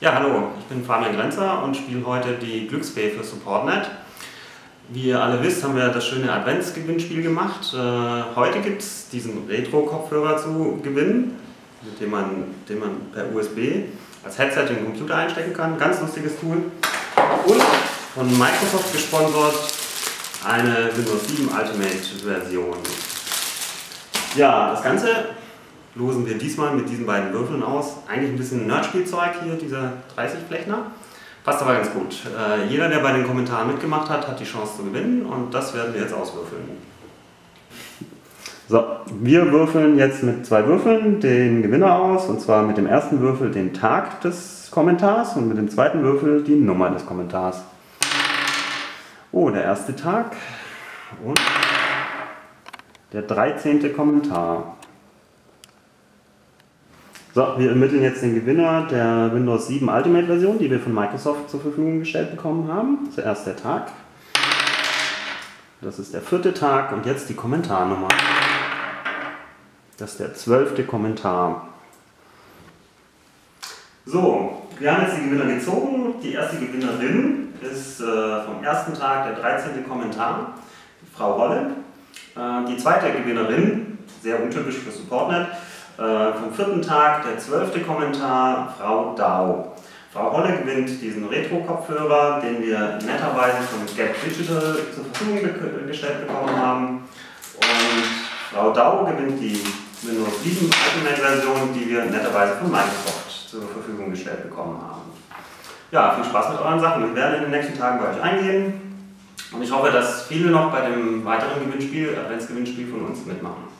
Ja, hallo, ich bin Fabian Grenzer und spiele heute die Glücksfee für SupportNet. Wie ihr alle wisst, haben wir das schöne Adventsgewinnspiel gemacht. Äh, heute gibt es diesen Retro-Kopfhörer zu gewinnen, mit dem man, den man per USB als Headset in den Computer einstecken kann. Ganz lustiges Tool. Und von Microsoft gesponsert eine Windows 7 Ultimate Version. Ja, das Ganze losen wir diesmal mit diesen beiden Würfeln aus. Eigentlich ein bisschen Nerdspielzeug hier, dieser 30-Flechner. Passt aber ganz gut. Äh, jeder, der bei den Kommentaren mitgemacht hat, hat die Chance zu gewinnen und das werden wir jetzt auswürfeln. So, wir würfeln jetzt mit zwei Würfeln den Gewinner aus und zwar mit dem ersten Würfel den Tag des Kommentars und mit dem zweiten Würfel die Nummer des Kommentars. Oh, der erste Tag und der 13. Kommentar. So, wir ermitteln jetzt den Gewinner der Windows 7 Ultimate Version, die wir von Microsoft zur Verfügung gestellt bekommen haben. Zuerst der Tag. Das ist der vierte Tag und jetzt die Kommentarnummer. Das ist der zwölfte Kommentar. So, wir haben jetzt die Gewinner gezogen. Die erste Gewinnerin ist äh, vom ersten Tag der 13. Kommentar, Frau Holle. Äh, die zweite Gewinnerin, sehr untypisch für SupportNet, äh, vom vierten Tag der zwölfte Kommentar, Frau Dau. Frau Holle gewinnt diesen Retro-Kopfhörer, den wir netterweise von Get Digital zur Verfügung gestellt bekommen haben. Und Frau Dau gewinnt die Windows 7 Ultimate-Version, die wir netterweise von Microsoft zur Verfügung gestellt bekommen haben. Ja, viel Spaß mit euren Sachen. Wir werden in den nächsten Tagen bei euch eingehen. Und ich hoffe, dass viele noch bei dem weiteren Gewinnspiel, Adventsgewinnspiel von uns mitmachen.